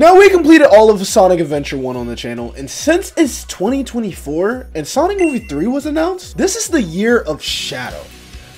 Now we completed all of Sonic Adventure 1 on the channel, and since it's 2024 and Sonic Movie 3 was announced, this is the year of Shadow.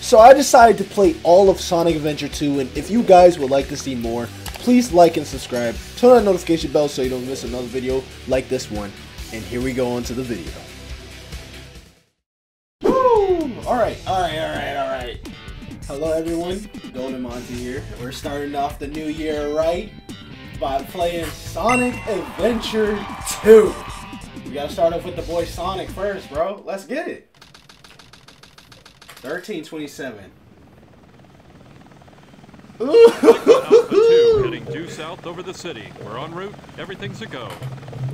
So I decided to play all of Sonic Adventure 2, and if you guys would like to see more, please like and subscribe, turn on the notification bell so you don't miss another video like this one, and here we go on to the video. Alright, alright, alright, alright. Hello everyone, Golden Monti here. We're starting off the new year right by playing Sonic Adventure 2. We gotta start off with the boy Sonic first, bro. Let's get it. 1327. Alpha 2 heading due south over the city. We're en route. Everything's a go.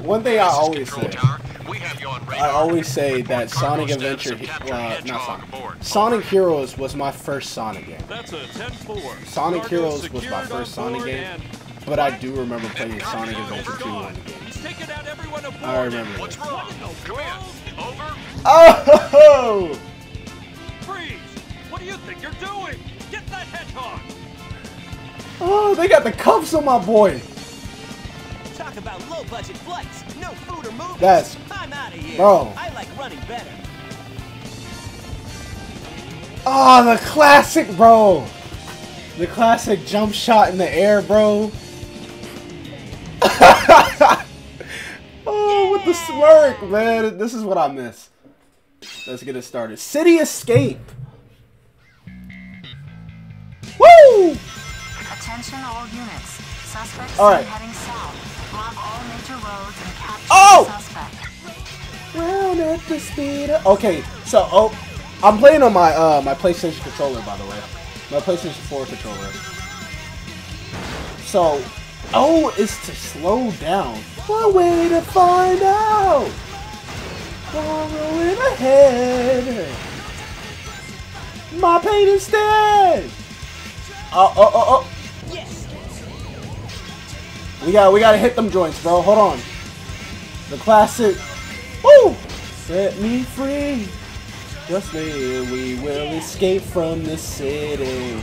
One thing I always say, Tower. We have you on radar. I always say that Sonic Adventure, uh, not Sonic. Sonic Heroes was my first Sonic game. That's a 10-4. Sonic Heroes was my first Sonic game, and- But I do remember playing Sonic Adventure 2 on the game. He's taking out everyone aboard. I remember What's this. wrong? Come in. Over. Oh! Freeze! What do you think you're doing? Get that hedgehog! Oh, they got the cuffs on my boy. Talk about low budget flights, no food or movies. That's- I'm out of here. Bro. I like running better. Oh, the classic, bro. The classic jump shot in the air, bro. The smirk, man. This is what I miss. Let's get it started. City Escape. Woo! Attention all units. Suspects All right. heading south. Block all major roads and capture Oh! the suspect. Round at the speed of... Okay, so oh, I'm playing on my uh my PlayStation controller, by the way, my PlayStation 4 controller. So, oh, is to slow down. One way to find out. Borrowing ahead. My pain instead. Oh, uh, oh, uh, oh, uh, oh. Yes. We got we gotta hit them joints, bro. Hold on. The classic. Woo! Set me free. Just me, we will escape from the city.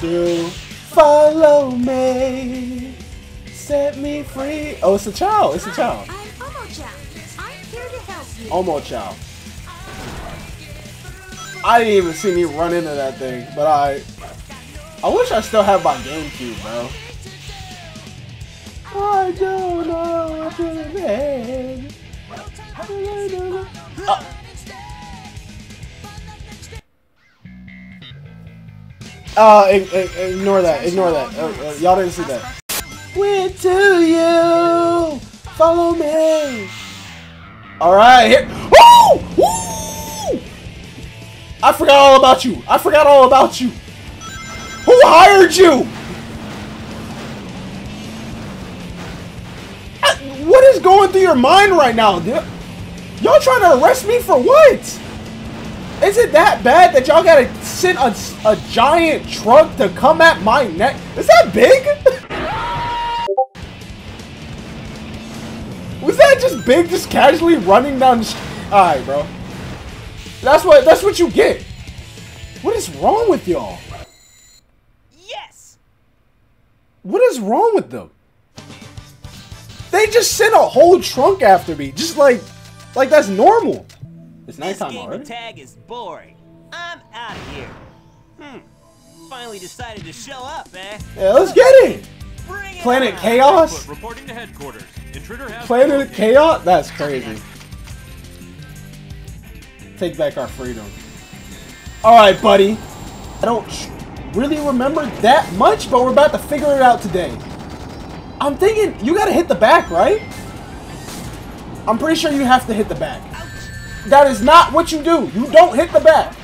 Through follow me. Set me free. Oh, it's a child. It's a child. I'm Omochao. I'm here to help you. I didn't even see me run into that thing, but I. I wish I still had my GameCube, bro. I don't know what to do. Uh, uh, ig- ig- ignore that. Ignore that. Uh, uh, y'all didn't see that. Where to you? Follow me. All right, here. Woo! Woo! I forgot all about you. I forgot all about you. Who hired you? What is going through your mind right now? Y'all trying to arrest me for what? Is it that bad that y'all gotta send a, a giant truck to come at my neck? Is that big? Was that just big, just casually running down the street? Alright, bro. That's what that's what you get. What is wrong with y'all? Yes. What is wrong with them? They just sent a whole trunk after me, just like like that's normal. It's This nighttime game already. of tag is boring. I'm out of here. Hmm. Finally decided to show up, eh? Yeah, let's get it. Bring it Planet on. Chaos. Reporting to headquarters. Intruder has... Planet Chaos. That's crazy. Take back our freedom. All right, buddy. I don't really remember that much, but we're about to figure it out today. I'm thinking you gotta hit the back, right? I'm pretty sure you have to hit the back. That is not what you do. You don't hit the back.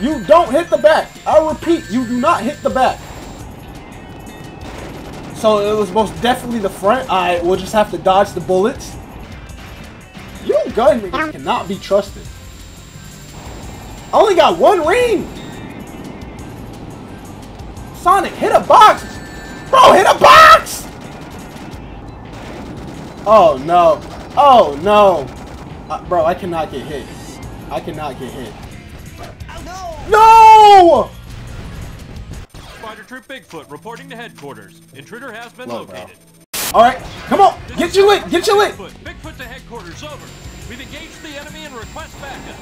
You don't hit the back. I repeat, you do not hit the back. So it was most definitely the front. Alright, we'll just have to dodge the bullets. You gun niggas cannot be trusted. I only got one ring. Sonic, hit a box. Bro, hit a box. Oh no. Oh no. Uh, bro, I cannot get hit. I cannot get hit. Oh, no. No! Spider Troop Bigfoot reporting to headquarters. Intruder has been Look, bro. located. All right, come on, get your lit, get your lit. Bigfoot, Bigfoot to headquarters, over. We've engaged the enemy and request backup.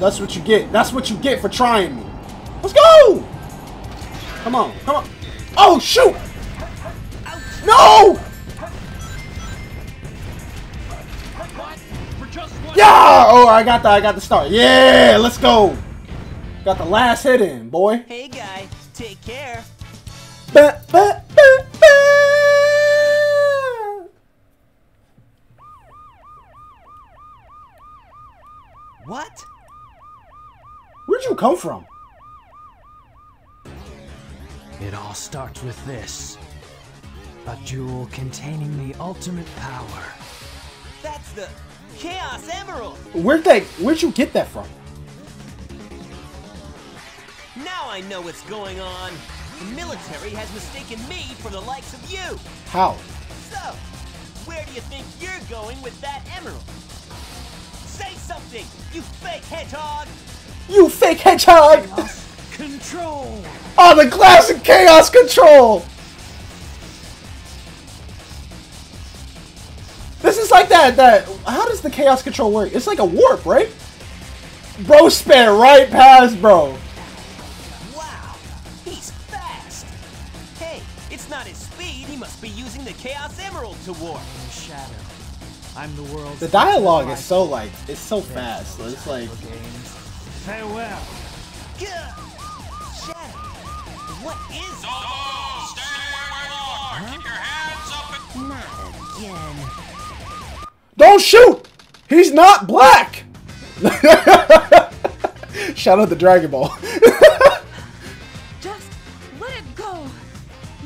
That's what you get. That's what you get for trying me. Let's go. Come on, come on. Oh shoot! No! What? For just one. Yeah! Oh, I got the, I got the start. Yeah, let's go. Got the last hit in, boy. Hey guys, take care. Ba, ba, ba, ba. What? Where'd you come from? It all starts with this. A jewel containing the ultimate power. That's the Chaos Emerald. Where'd that? Where'd you get that from? Now I know what's going on. The military has mistaken me for the likes of you. How? So, where do you think you're going with that emerald? Say something, you fake hedgehog! You fake hedgehog! Chaos Control! Oh, the classic chaos control! This is like that, that, how does the chaos control work? It's like a warp, right? Bro sped right past bro. Chaos Emerald to warp. Shadow. I'm the world's The dialogue is so like, it's so fast. So it's like, Farewell. Gah! Shadow, what is Oh, stay where you are. Keep your hands up and Not again. don't shoot! He's not black! Shout out to Dragon Ball. Just let it go.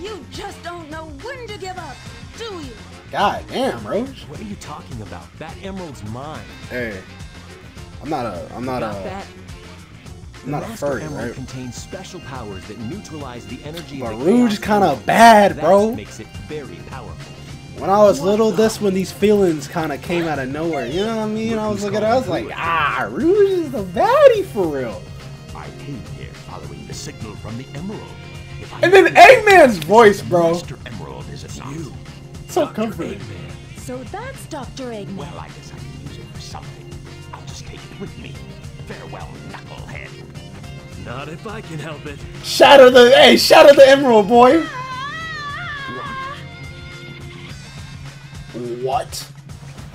You just don't know when to give up, do you? God damn, Roach. What are you talking about? That emerald's mine. Hey, I'm not a, I'm not Got a, that? I'm not a Master furry, Emerald right? contains special powers that neutralize the energy But of the Rouge Chaos kind of Emerald. bad, That bro. makes it very powerful. When I was little, this when these feelings kind of came out of nowhere. You know what I mean? I was looking at it, I was like, ah, Rouge is the baddie for real. I came here following the signal from the Emerald. If I And then Eggman's voice, bro. Master So comforting. Eggman. So that's Dr. Eggman. Well, I guess I can use it for something. I'll just take it with me. Farewell, Knucklehead. Not if I can help it. Shatter the, hey, shatter the emerald, boy. What?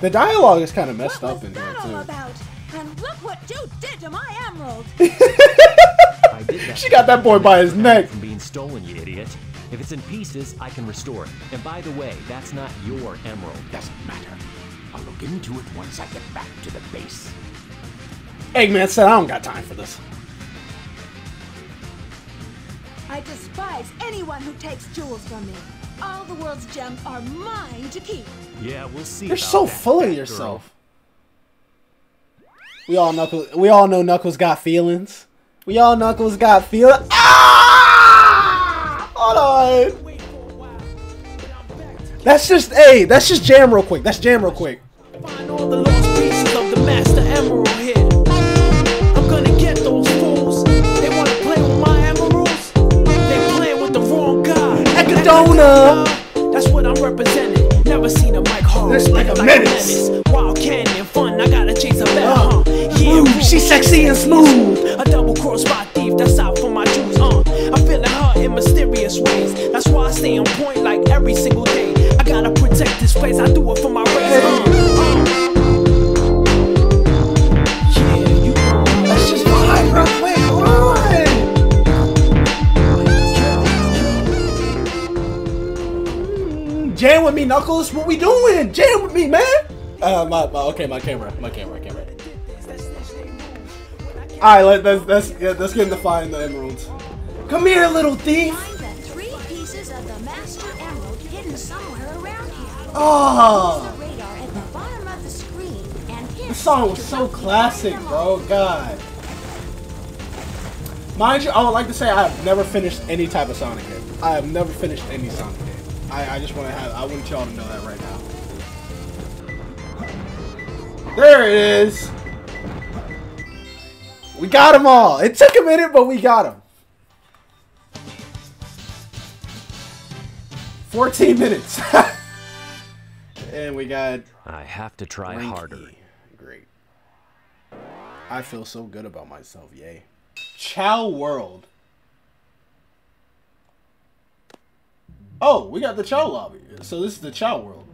The dialogue is kind of messed what up in here that all too. about? And look what you did to my emerald. I did that She got that boy by his neck. from being stolen, you idiot. If it's in pieces, I can restore it. And by the way, that's not your emerald. Doesn't matter. I'll look into it once I get back to the base. Eggman said, I don't got time for this. I despise anyone who takes jewels from me. All the world's gems are mine to keep. Yeah, we'll see. You're about so that, full of Batgirl. yourself. We all Knuckles. We all know Knuckles got feelings. We all Knuckles got feelings. Ah! On. That's just hey. That's just jam real quick. That's jam real quick. Find all the lost pieces of the Master Emerald here. I'm gonna get those fools. They wanna play with my emeralds. They playing with the wrong. That's what I'm representing. Never seen a mic horror. This like a menace. Wild canyon fun. I gotta chase a better, uh, huh? Yeah, Ooh, she's sexy and smooth. A double cross by mysterious ways. That's why I stay on point like every single day. I gotta protect this place. I do it for my race, uh. uh. Jam with me, Knuckles. What we doing? Jam with me, man. Uh, my, my okay, my camera, my camera, camera. All right, let, let's let's yeah, let's get into find the emeralds. Come here, little thief. Of the Master Emerald hidden somewhere around here. Oh, The radar at the bottom of the screen and this song was so classic, bro. God. Mind you, I would like to say I have never finished any type of Sonic game. I have never finished any Sonic game. I, I just want to have, I want y'all to know that right now. There it is. We got them all. It took a minute, but we got them. 14 minutes. and we got I have to try Ranky. harder. Great. I feel so good about myself. Yay. Chao World. Oh, we got the Chao lobby. So this is the Chao World.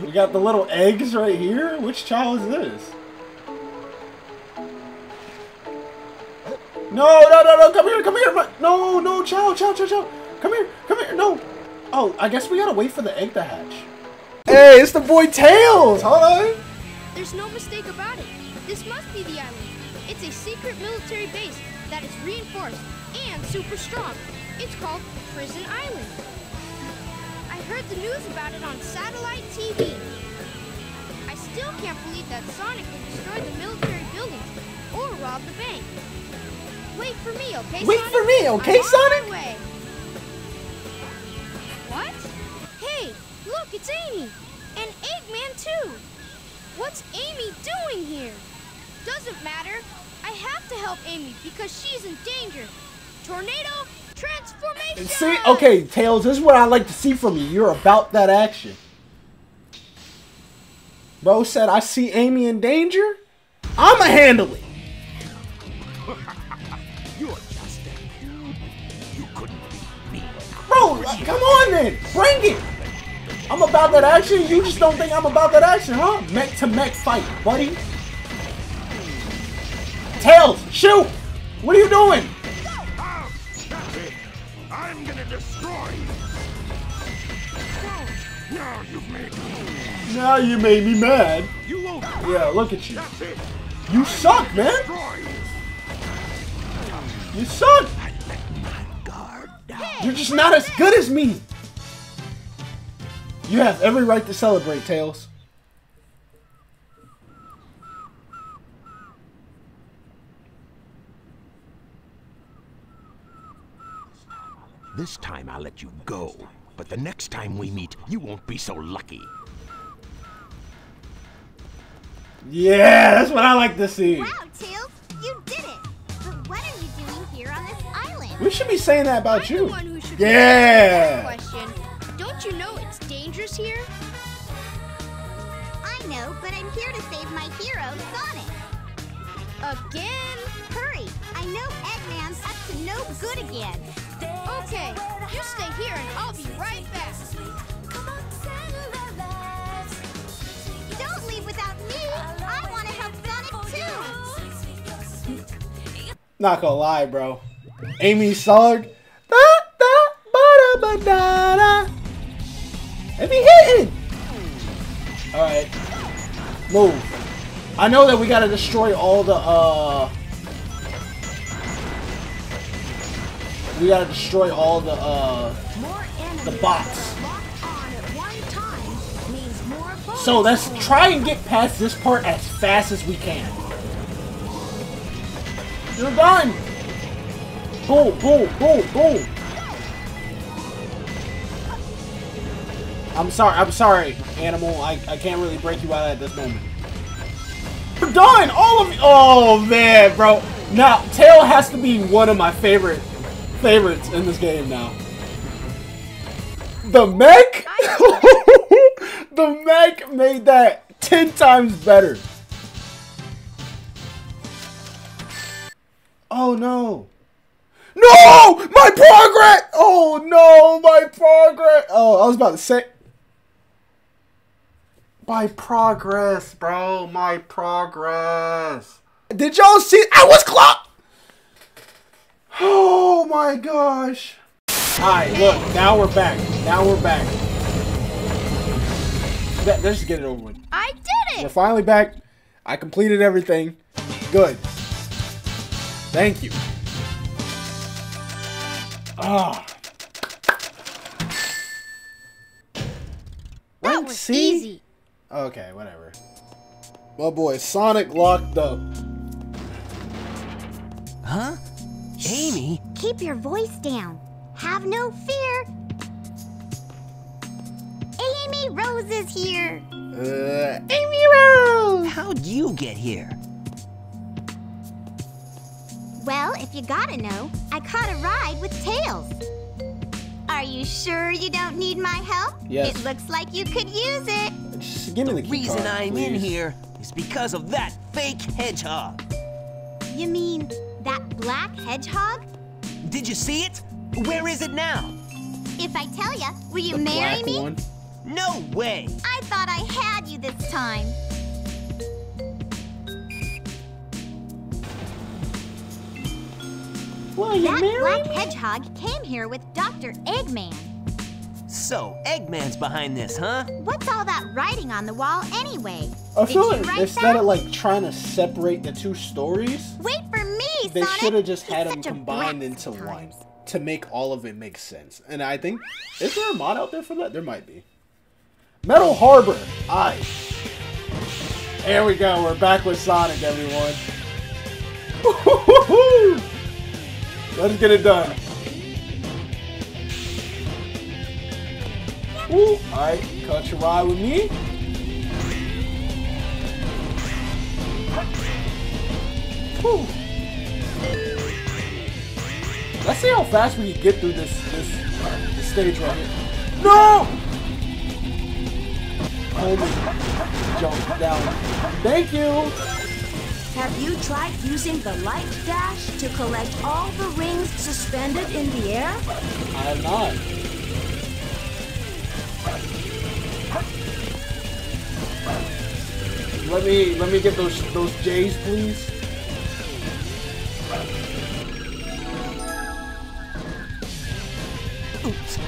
We got the little eggs right here. Which Chao is this? No, no, no, no, come here, come here. No, no, Chao, Chao, Chao, Chao. Come here, come here, no. Oh, I guess we gotta wait for the egg to hatch. Hey, it's the boy Tails. Hold on. There's no mistake about it. This must be the island. It's a secret military base that is reinforced and super strong. It's called Prison Island. I heard the news about it on satellite TV. I still can't believe that Sonic will destroy the military buildings or rob the bank. Wait for me, okay, Wait Sonic? for me, okay, I'm Sonic? It's Amy. And Eggman, too. What's Amy doing here? Doesn't matter. I have to help Amy because she's in danger. Tornado transformation! See, okay, Tails, this is what I like to see from you. You're about that action. Bro said, I see Amy in danger. I'ma handle it. You're just a cube. You couldn't beat me. Bro, like, come on then. Bring it. I'm about that action. You just don't think I'm about that action, huh? Mech to mech fight, buddy. Tails, shoot. What are you doing? Stop it! I'm gonna destroy you. Now you've made me. Now you made me mad. You won't. Yeah, look at you. You suck, man. You. Suck. I let my guard down. You're just not as good as me. You have every right to celebrate, Tails. This time I'll let you go. But the next time we meet, you won't be so lucky. Yeah, that's what I like to see. Wow, Tails, you did it! But what are you doing here on this island? We should be saying that about I'm you. the one who should Yeah. question. Don't you know it's here? I know, but I'm here to save my hero, Sonic. Again? Hurry! I know Eggman's up to no good again. Okay, you stay here and I'll be right back. Don't leave without me! I want to help Sonic too! Not gonna lie, bro. Amy's song. Da, da, ba, da, ba, da, da. It be hitting. All right, move. I know that we gotta destroy all the uh. We gotta destroy all the uh More the bots. locked on at one time means more opponents. So let's try and get past this part as fast as we can. You're done. Boom, boom, boom, boom. I'm sorry, I'm sorry, animal. I, I can't really break you out at this moment. We're done! All of you! Oh, man, bro. Now, Tail has to be one of my favorite favorites in this game now. The mech? the mech made that 10 times better. Oh no. No! My progress! Oh no, my progress! Oh, I was about to say. My progress, bro. My progress. Did y'all see? I was clocked! Oh my gosh. Alright, look. Now we're back. Now we're back. Let- Let's just get it over with. I did it. We're finally back. I completed everything. Good. Thank you. Ah. That Rank was C? easy. Okay, whatever. Well, boy, Sonic locked up. Huh? Amy? Keep your voice down. Have no fear. Amy Rose is here. Uh, Amy Rose! How'd you get here? Well, if you gotta know, I caught a ride with Tails. Are you sure you don't need my help? Yes. It looks like you could use it. Just give me the, key Reason card, I'm in here is because of that fake hedgehog. You mean that black hedgehog? Did you see it? Where is it now? If I tell you, will you The marry black me? one. No way. I thought I had you this time. Well, you that black me? hedgehog came here with Dr. Eggman. So, Eggman's behind this, huh? What's all that writing on the wall anyway? I Did feel you like write instead that? of like trying to separate the two stories, Wait for me, they should have just He's had them combined brat into one to make all of it make sense. And I think is there a mod out there for that? There might be. Metal Harbor. Aye. There we go. We're back with Sonic, everyone. Let's get it done. Ooh, alright, cut your ride with me. Whew. Let's see how fast we can get through this this, this stage right here. No! Homie, jump down. Thank you. Have you tried using the light dash to collect all the rings suspended in the air? I have not. Let me let me get those those J's, please. Oops.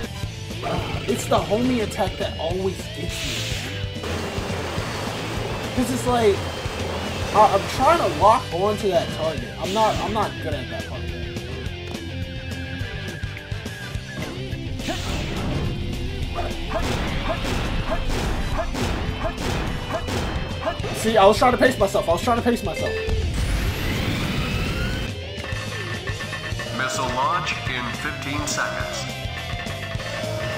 It's the homing attack that always gets me. Cause it's like I- I'm trying to lock onto that target. I'm not I'm not good at that part. See, I was trying to pace myself. I was trying to pace myself. Missile launch in 15 seconds.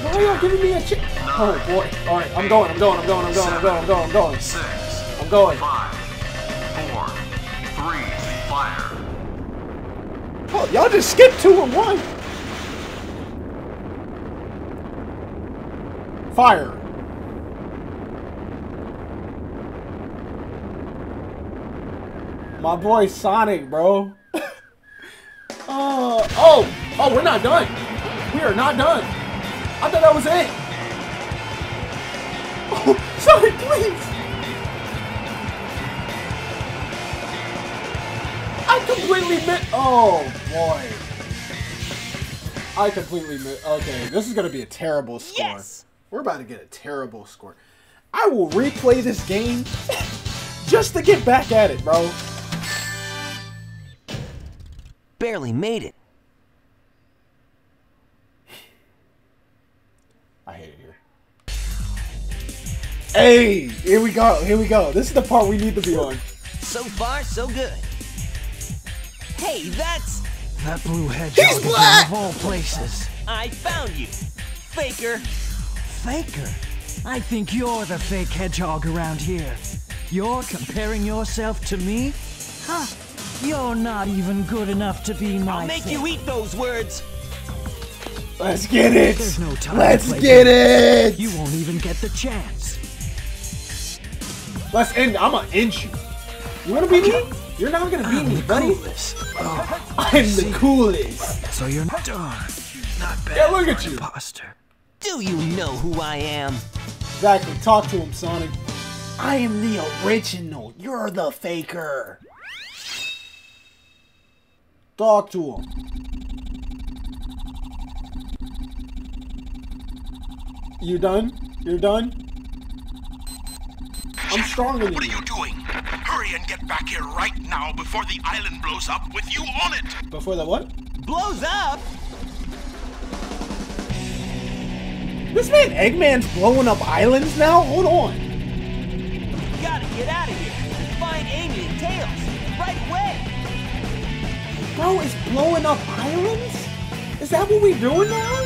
Why are y'all giving me a chip? Oh boy. Alright, I'm going, I'm going, I'm going, I'm going, I'm going, I'm going, I'm going. Six, I'm going. five, four, three, fire. Oh, y'all just skipped two and one. Fire. My boy Sonic, bro. uh, oh, oh, we're not done. We are not done. I thought that was it. Oh, Sonic, please. I completely missed. Oh boy. I completely missed. Okay, this is gonna be a terrible score. Yes! We're about to get a terrible score. I will replay this game just to get back at it, bro. Barely made it. I hate it here. Hey, here we go. Here we go. This is the part we need to be on. So far, so good. Hey, that's... That blue hedgehog He's black! of all places. I found you. Faker. Faker. I think you're the fake hedgehog around here. You're comparing yourself to me? Huh. You're not even good enough to be my I'll make fake. you eat those words. Let's get it. There's no time Let's to play get games. it. You won't even get the chance. Let's end. I'm gonna end you. You wanna beat me? You're not gonna beat me, buddy. Coolest. Oh, I'm the coolest. so you're not darn. Not bad. Yeah, look at you. Imposter. Do you know who I am? Exactly. Talk to him, Sonic. I am the original. You're the faker. Talk to him. You done? You're done? I'm stronger than What are you. you doing? Hurry and get back here right now before the island blows up with you on it! Before the what? Blows up? This man Eggman's blowing up islands now? Hold on. Gotta get out of here. Find Amy Is blowing up islands? Is that what we're doing now?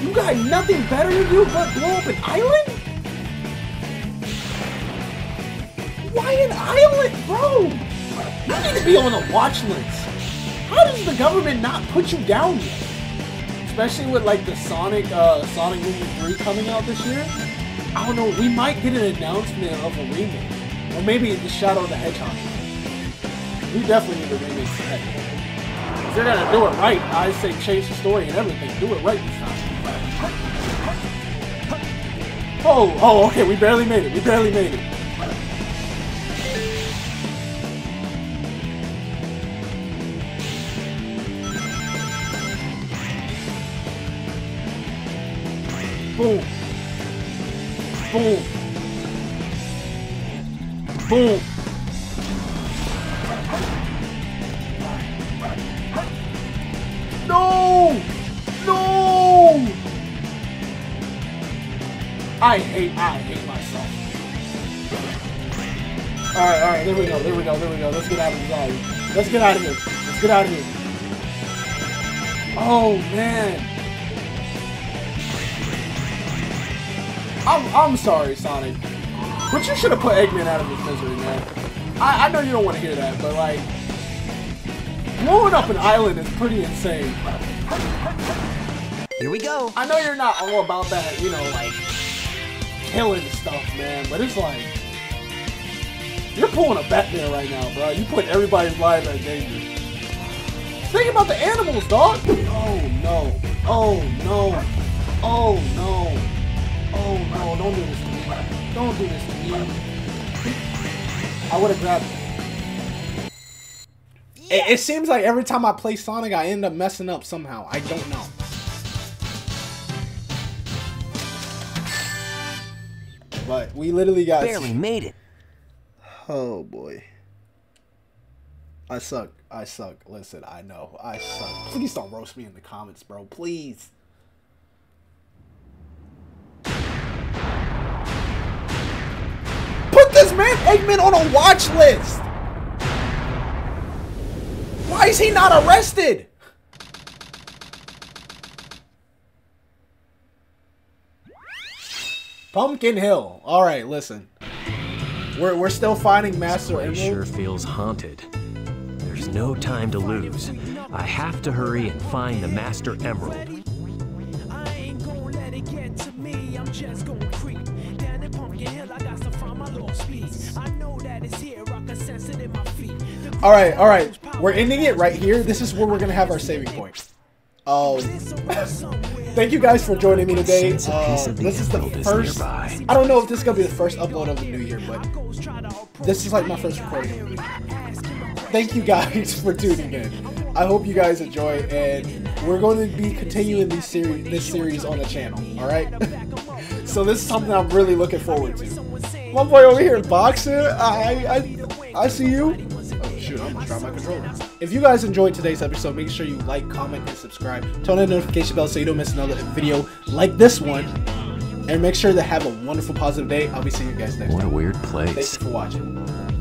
You got nothing better to do but blow up an island? Why an island, bro? You need to be on a watch list. How does the government not put you down yet? especially with like the Sonic uh, Sonic movie three coming out this year. I don't know. We might get an announcement of a remake, or maybe the Shadow of the Hedgehog. We definitely need to remake that. They're gonna do it right, I say change the story and everything. Do it right this time. Oh, oh, okay. We barely made it. We barely made it. Boom. Boom. Boom. I hate, I hate myself. Alright, alright, there we go, there we go, there we go. Let's get out of this alley. Let's get out of here. Let's get out of here. Oh, man. I'm, I'm sorry, Sonic. But you should have put Eggman out of his misery, man. I, I know you don't want to hear that, but like, blowing up an island is pretty insane. Here we go. I know you're not all about that, you know, like, killing stuff, man, but it's like, you're pulling a Batman right now, bro. You put everybody's lives at danger. Think about the animals, dog. Oh, no. Oh, no. Oh, no. Oh, no. Don't do this to me. Don't do this to me. I would have grabbed it. It, it seems like every time I play Sonic, I end up messing up somehow. I don't know. But we literally got Barely made it. Oh boy. I suck. I suck. Listen, I know. I suck. Please don't roast me in the comments, bro. Please. Put this man Eggman on a watch list. Why is he not arrested? Pumpkin Hill. All right, listen. We're, we're still finding Master Place Emerald. sure feels haunted. There's no time to lose. I have to hurry and find the Master Emerald. I ain't gonna let it get to me. I'm just gonna creep down in Pumpkin Hill. I got to find my lost piece. I know that it's here. I can sense it in my feet. All right, all right. We're ending it right here. This is where we're gonna have our saving point. Oh, thank you guys for joining me today. Sense a piece Uh, this is the first. I don't know if this is gonna be the first upload of the new year, but this is like my first recording. of the year. Thank you guys for tuning in. I hope you guys enjoy, and we're going to be continuing this series, this series on the channel. All right. so this is something I'm really looking forward to. My boy over here, boxer. I I I see you. Shoot, I'm gonna my controller. If you guys enjoyed today's episode, make sure you like, comment, and subscribe. Turn on the notification bell so you don't miss another video like this one. And make sure to have a wonderful, positive day. I'll be seeing you guys next time. What a weird place. you for watching.